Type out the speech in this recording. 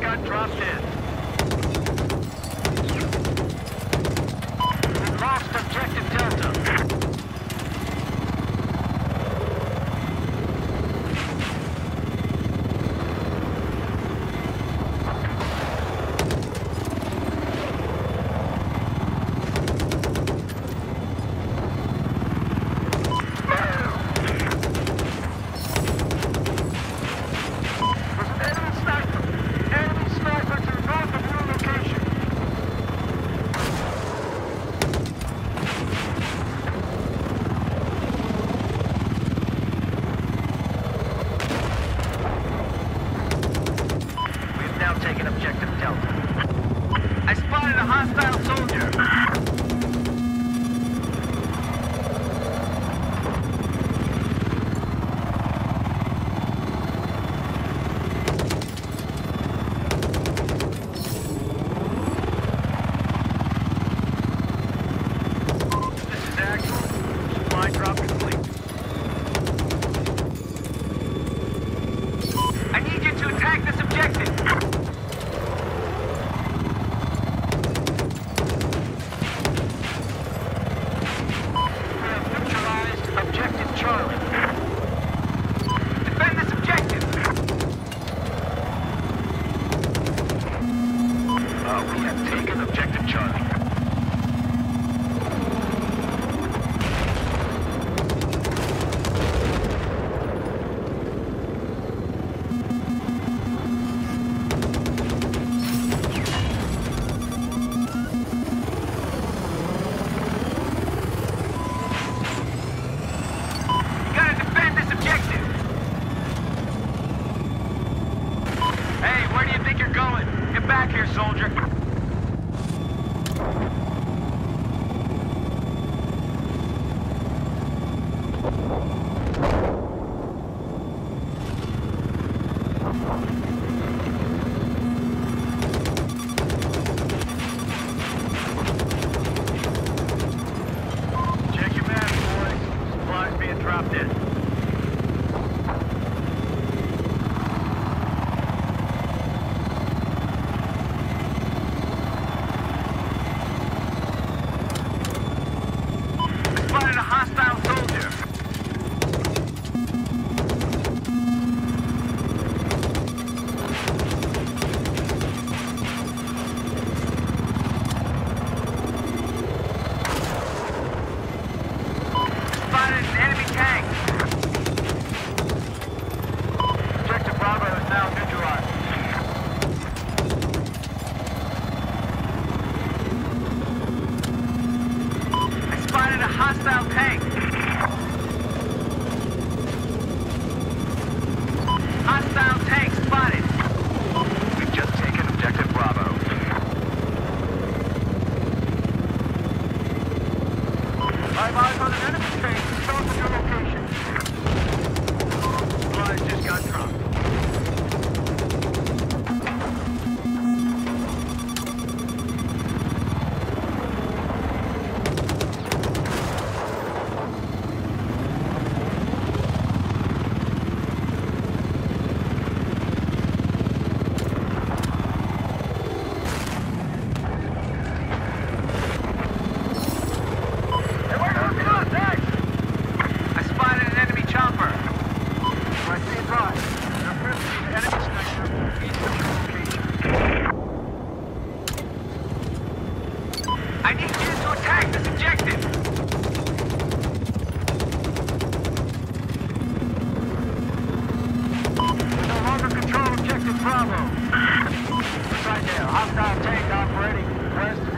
just got dropped in. back here, soldier. South takeoff ready. West